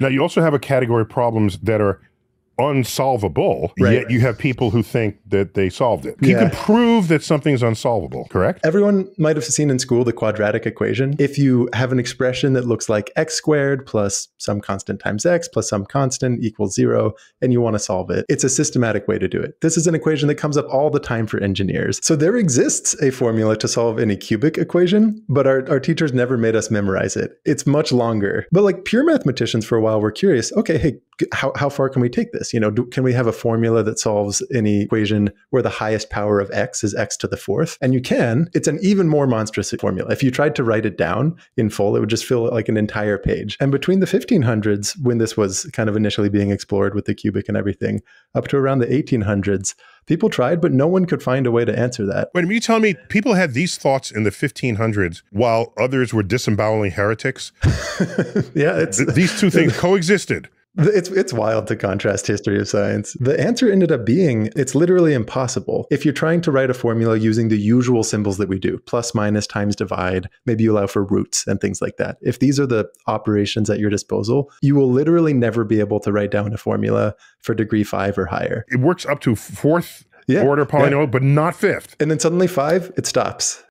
Now, you also have a category of problems that are unsolvable, Right. yet you have people who think that they solved it. You can prove that something's unsolvable, correct? Everyone might have seen in school the quadratic equation. If you have an expression that looks like x squared plus some constant times x plus some constant equals zero, and you want to solve it, it's a systematic way to do it. This is an equation that comes up all the time for engineers. So there exists a formula to solve any cubic equation, but our, our teachers never made us memorize it. It's much longer. But like pure mathematicians for a while were curious okay, hey, how, how far can we take this? You know, do, can we have a formula that solves any equation where the highest power of x is x to the fourth? And you can. It's an even more monstrous formula. If you tried to write it down in full, it would just fill like an entire page. And between the 1500s, when this was kind of initially being explored with the cubic and everything, up to around the 1800s, people tried, but no one could find a way to answer that. Wait, are you telling me people had these thoughts in the 1500s while others were disemboweling heretics? yeah, it's Th- these two things coexisted. It's it's wild to contrast history of science. The answer ended up being it's literally impossible. If you're trying to write a formula using the usual symbols that we do, plus, minus, times, divide, maybe you allow for roots and things like that. If these are the operations at your disposal, you will literally never be able to write down a formula for degree 5 or higher. It works up to fourth Yeah, order polynomial, but not fifth. And then suddenly 5, it stops.